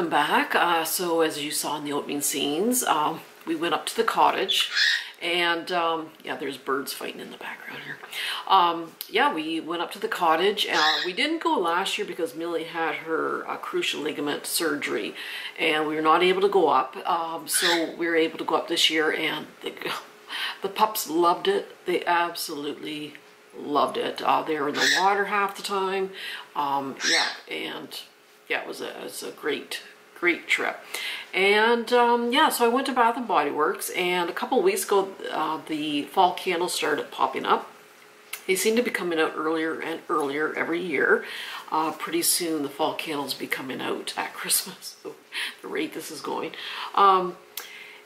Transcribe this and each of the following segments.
welcome back. Uh, so as you saw in the opening scenes, um, we went up to the cottage and um, yeah, there's birds fighting in the background here. Um, yeah, we went up to the cottage. Uh, we didn't go last year because Millie had her uh, crucial ligament surgery and we were not able to go up. Um, so we were able to go up this year and the, the pups loved it. They absolutely loved it. Uh, they were in the water half the time. Um, yeah, and yeah, it was a, it was a great, great trip. And um, yeah, so I went to Bath and Body Works, and a couple weeks ago, uh, the fall candles started popping up. They seem to be coming out earlier and earlier every year. Uh, pretty soon, the fall candles be coming out at Christmas. The rate this is going. Um,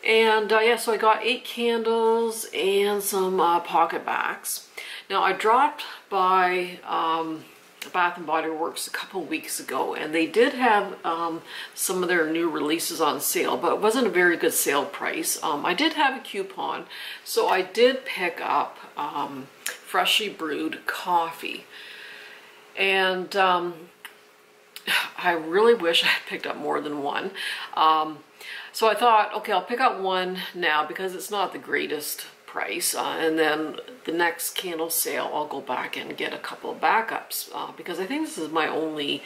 and uh, yeah, so I got eight candles and some uh, PocketBacs. Now I dropped by um, Bath and Body Works a couple weeks ago, and they did have um, some of their new releases on sale, but it wasn't a very good sale price. Um, I did have a coupon, so I did pick up um, freshly brewed coffee, and um, I really wish I picked up more than one. Um, so I thought, okay, I'll pick up one now because it's not the greatest price. Uh, and then the next candle sale, I'll go back and get a couple of backups uh, because I think this is my only,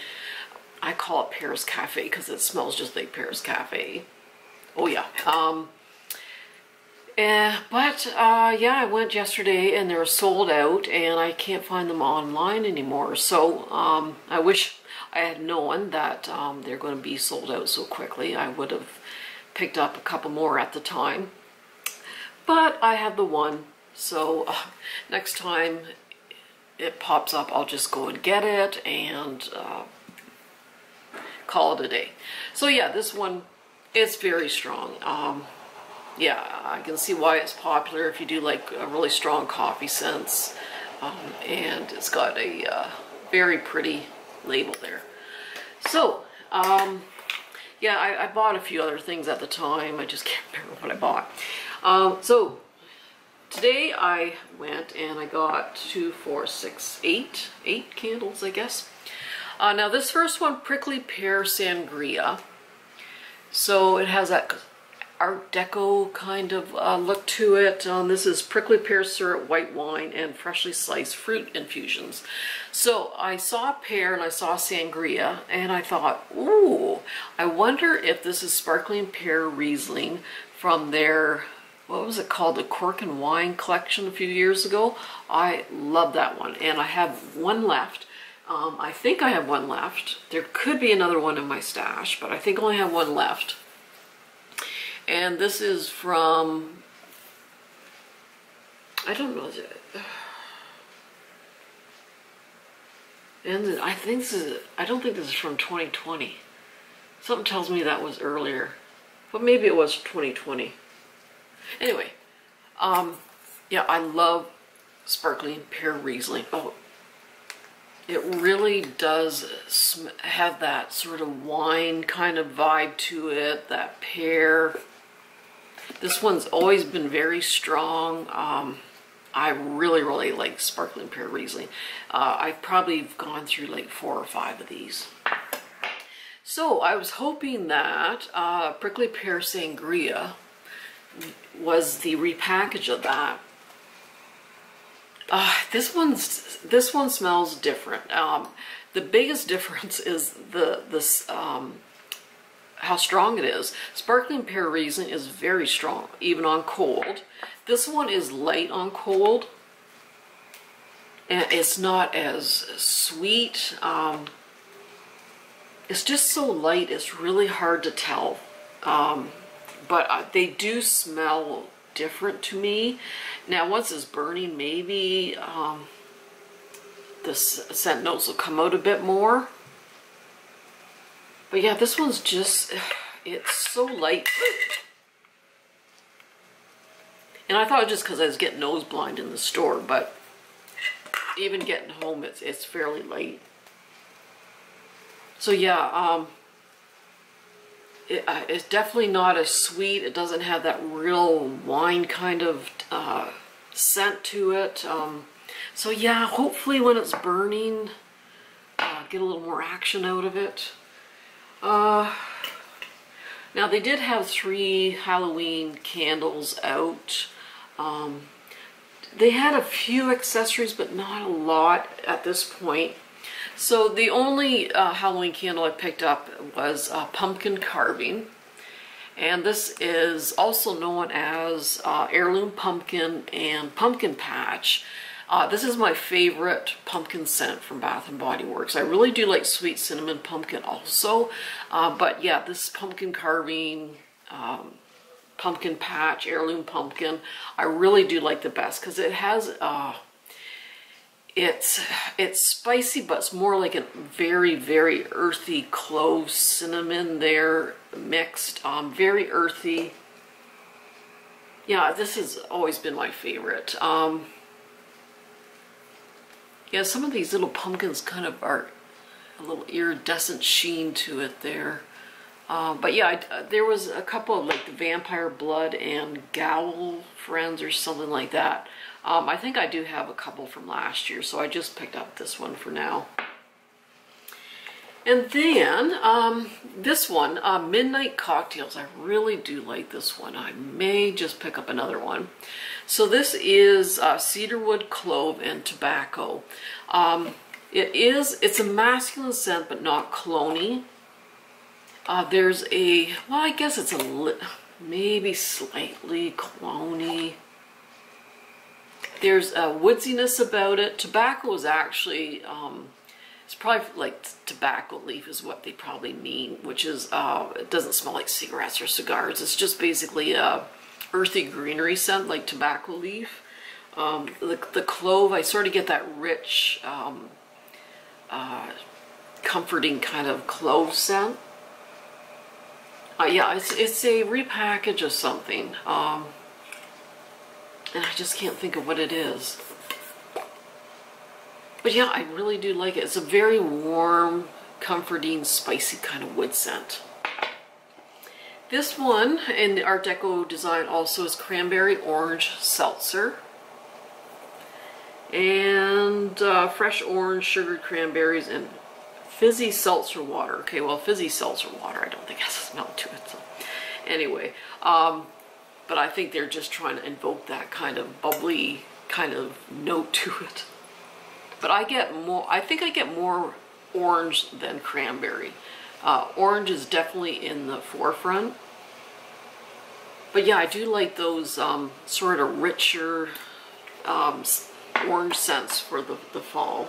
I call it Paris Cafe because it smells just like Paris Cafe. Oh yeah. Um, eh, but uh, yeah, I went yesterday and they're sold out and I can't find them online anymore. So um, I wish I had known that um, they're going to be sold out so quickly. I would have picked up a couple more at the time. But I have the one, so uh, next time it pops up, I'll just go and get it and uh, call it a day. So yeah, this one, it's very strong. Um, yeah, I can see why it's popular if you do like a really strong coffee scents. Um, and it's got a uh, very pretty label there. So, um, yeah, I, I, bought a few other things at the time. I just can't remember what I bought. Um, so today I went and I got two, four, six, eight, eight candles, I guess. Uh, now this first one, Prickly Pear Sangria. So it has that Art Deco kind of uh, look to it. Um, this is prickly pear syrup, white wine, and freshly sliced fruit infusions. So I saw pear and I saw sangria, and I thought, ooh, I wonder if this is sparkling pear Riesling from their, what was it called, the Cork and Wine collection a few years ago. I love that one, and I have one left. Um, I think I have one left. There could be another one in my stash, but I think I only have one left. And this is from, I don't know, and I think this is, I don't think this is from 2020. Something tells me that was earlier, but maybe it was 2020. Anyway, um, yeah, I love sparkling pear Riesling. Oh, it really does have that sort of wine kind of vibe to it, that pear. This one's always been very strong. Um, I really, really like sparkling pear Riesling. Uh, I've probably gone through like four or five of these. So I was hoping that uh, Prickly Pear Sangria was the repackage of that. Uh, this one's this one smells different. Um, the biggest difference is the this um, how strong it is. Sparkling pear Riesling is very strong, even on cold. This one is light on cold. and it's not as sweet. Um, it's just so light, it's really hard to tell. But uh, they do smell different to me. Now, once it's burning, maybe um, the scent notes will come out a bit more. But yeah, this one's just, it's so light. And I thought just because I was getting nose blind in the store, but even getting home, it's, it's fairly light. So yeah, um, it, uh, it's definitely not as sweet. It doesn't have that real wine kind of uh, scent to it. Um, so yeah, hopefully when it's burning, uh, get a little more action out of it. Uh, now they did have three Halloween candles out. Um, they had a few accessories, but not a lot at this point. So the only uh, Halloween candle I picked up was uh, pumpkin carving. And this is also known as uh, heirloom pumpkin and pumpkin patch. Uh, this is my favorite pumpkin scent from Bath & Body Works. I really do like sweet cinnamon pumpkin also. Uh, but yeah, this pumpkin carving, um, pumpkin patch, heirloom pumpkin, I really do like the best because it has, uh, it's, it's spicy, but it's more like a very, very earthy clove cinnamon there mixed. Um, very earthy. Yeah, this has always been my favorite. Um, yeah, some of these little pumpkins kind of are a little iridescent sheen to it there. Uh, but yeah, I, there was a couple of like the Vampire Blood and Gowl Friends or something like that. Um, I think I do have a couple from last year, so I just picked up this one for now. And then um, this one, uh, Midnight Cocktails. I really do like this one. I may just pick up another one. So this is uh, cedarwood, clove, and tobacco. Um, it is, it's a masculine scent, but not cloney. Uh, there's a, well, I guess it's a, maybe slightly cloney. There's a woodsiness about it. Tobacco is actually, um, it's probably like tobacco leaf is what they probably mean, which is, uh, it doesn't smell like cigarettes or cigars. It's just basically a, earthy greenery scent like tobacco leaf. Um, the, the clove, I sort of get that rich, um, uh, comforting kind of clove scent. Uh, yeah, it's, it's a repackage of something. Um, and I just can't think of what it is. But yeah, I really do like it. It's a very warm, comforting, spicy kind of wood scent. This one in the Art Deco design also is cranberry orange seltzer. And uh, fresh orange, sugared cranberries, and fizzy seltzer water. Okay, well, fizzy seltzer water, I don't think has a smell to it. So. Anyway, um, but I think they're just trying to invoke that kind of bubbly kind of note to it. But I get more, I think I get more orange than cranberry. Uh, orange is definitely in the forefront. But yeah, I do like those um, sort of richer um, orange scents for the, the fall.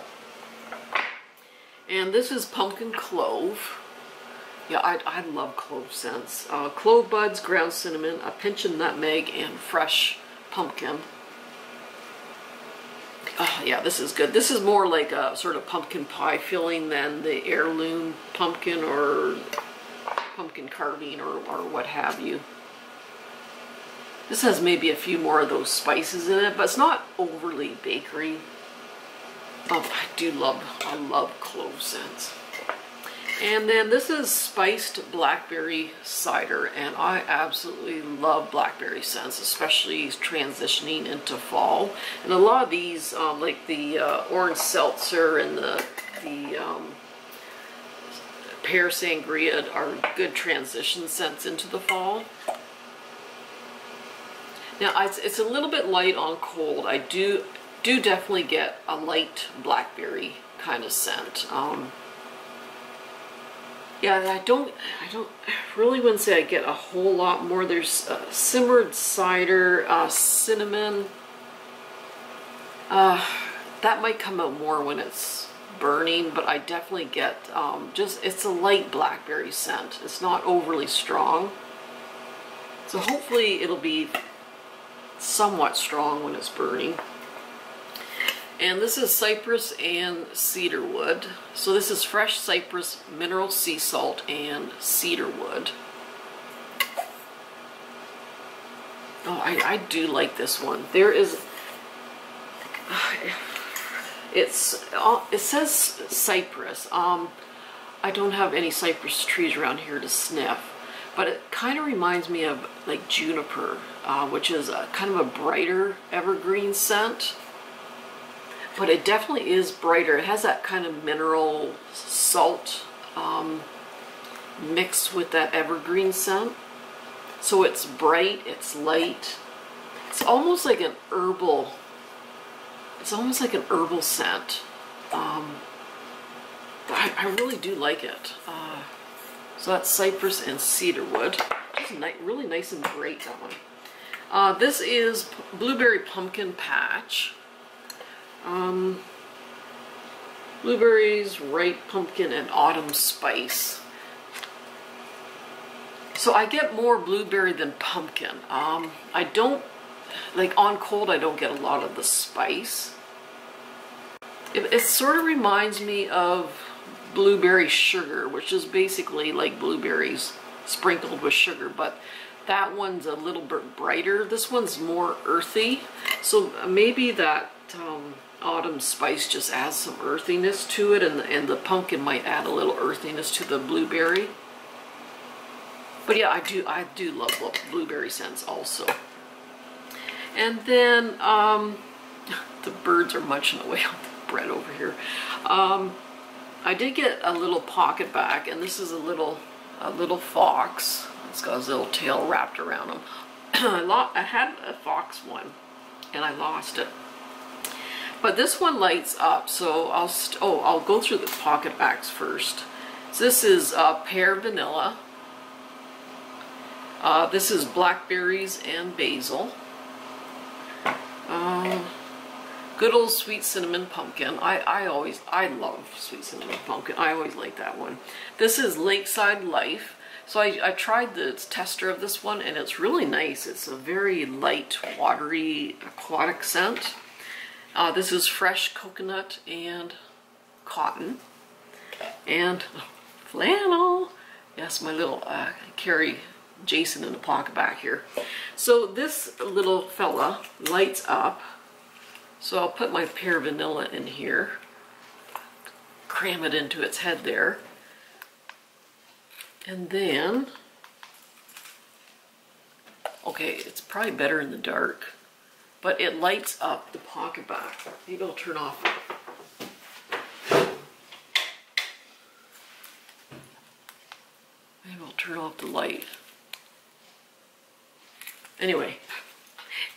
And this is pumpkin clove. Yeah, I, I love clove scents. Uh, clove buds, ground cinnamon, a pinch of nutmeg, and fresh pumpkin. Oh, yeah, this is good. This is more like a sort of pumpkin pie filling than the heirloom pumpkin or pumpkin carving or, or what have you. This has maybe a few more of those spices in it, but it's not overly bakery. Oh, I do love, I love clove scents. And then this is spiced blackberry cider, and I absolutely love blackberry scents, especially transitioning into fall. And a lot of these, um, like the uh, orange seltzer and the, the um, pear sangria are good transition scents into the fall. Now, it's, it's a little bit light on cold. I do do definitely get a light blackberry kind of scent. Um, yeah, I don't, I don't really wouldn't say I get a whole lot more. There's uh, simmered cider, uh, cinnamon, uh, that might come out more when it's burning, but I definitely get um, just, it's a light blackberry scent. It's not overly strong. So hopefully it'll be somewhat strong when it's burning. And this is cypress and cedar wood. So this is fresh cypress, mineral sea salt, and cedar wood. Oh, I, I do like this one. There is, it's, it says cypress. Um, I don't have any cypress trees around here to sniff, but it kind of reminds me of like juniper, uh, which is a, kind of a brighter evergreen scent but it definitely is brighter. It has that kind of mineral salt um, mixed with that evergreen scent. So it's bright, it's light. It's almost like an herbal, it's almost like an herbal scent. Um, I, I, really do like it. Uh, so that's cypress and cedarwood. Just really nice and bright, that one. Uh, this is Blueberry Pumpkin Patch. Um, blueberries, ripe pumpkin, and autumn spice. So I get more blueberry than pumpkin. Um, I don't, like on cold, I don't get a lot of the spice. It, it sort of reminds me of blueberry sugar, which is basically like blueberries sprinkled with sugar, but that one's a little bit brighter. This one's more earthy. So maybe that um, autumn spice just adds some earthiness to it and the, and the pumpkin might add a little earthiness to the blueberry. But yeah, I do I do love, blueberry scents also. And then um, the birds are munching away on the bread over here. Um, I did get a little PocketBac, and this is a little a little fox. It's got his little tail wrapped around him. I, I had a fox one, and I lost it. But this one lights up, so I'll, oh, I'll go through the PocketBacs first. So this is uh, pear vanilla. Uh, this is blackberries and basil. Um, good old sweet cinnamon pumpkin. I, I always, I love sweet cinnamon pumpkin. I always like that one. This is Lakeside Life. So I, I tried the tester of this one and it's really nice. It's a very light, watery, aquatic scent. Uh, this is fresh coconut and cotton and flannel. Yes, my little uh, carry Jason in the PocketBac here. So this little fella lights up. So I'll put my pear vanilla in here, cram it into its head there. And then, okay, it's probably better in the dark but it lights up the PocketBac. Maybe I'll turn off. Maybe I'll turn off the light. Anyway,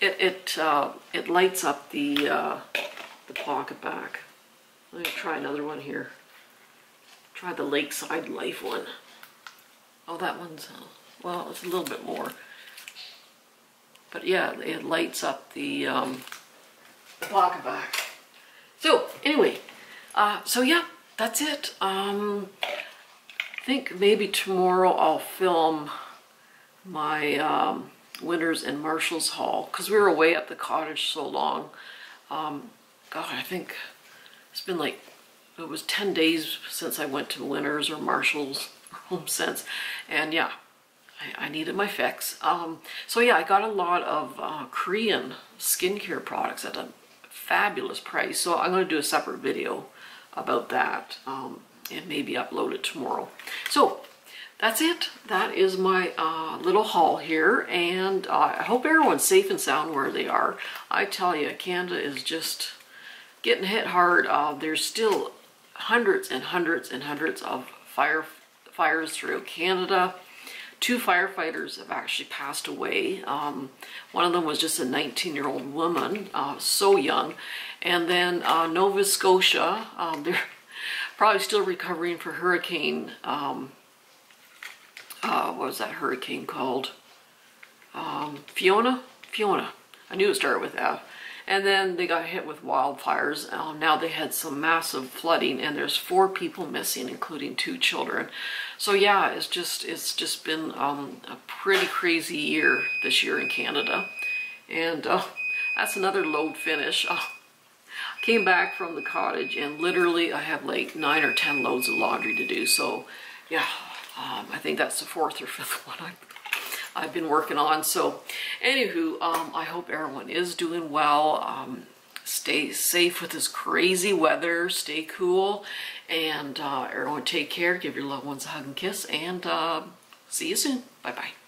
it it uh, it lights up the uh, the PocketBac. Let me try another one here. Try the Lakeside Life one. Oh, that one's uh, well, it's a little bit more. But yeah, it lights up the um, PocketBac. So anyway, uh, so yeah, that's it. Um, I think maybe tomorrow I'll film my um, Winners in Marshalls haul because we were away at the cottage so long. Um, God, I think it's been like, it was 10 days since I went to Winners or Marshalls HomeSense. And yeah, I, I needed my fix. Um, so yeah, I got a lot of uh, Korean skincare products at a fabulous price. So I'm going to do a separate video about that um, and maybe upload it tomorrow. So that's it. That is my uh, little haul here, and uh, I hope everyone's safe and sound where they are. I tell you, Canada is just getting hit hard. Uh, there's still hundreds and hundreds and hundreds of fire fires throughout Canada two firefighters have actually passed away. Um, one of them was just a 19-year-old woman, uh, so young. And then uh, Nova Scotia, um, they're probably still recovering for hurricane, um, uh, what was that hurricane called? Um, Fiona? Fiona. I knew it started with F. And then they got hit with wildfires. Um, now they had some massive flooding, and there's four people missing, including two children. So yeah, it's just it's just been um, a pretty crazy year this year in Canada, and uh, that's another load finish. Uh, came back from the cottage and literally I have like nine or ten loads of laundry to do. So yeah, um, I think that's the fourth or fifth one I've, I've been working on. So anywho, um, I hope everyone is doing well. Um, stay safe with this crazy weather. Stay cool. And uh, everyone take care. Give your loved ones a hug and kiss. And uh, see you soon. Bye-bye.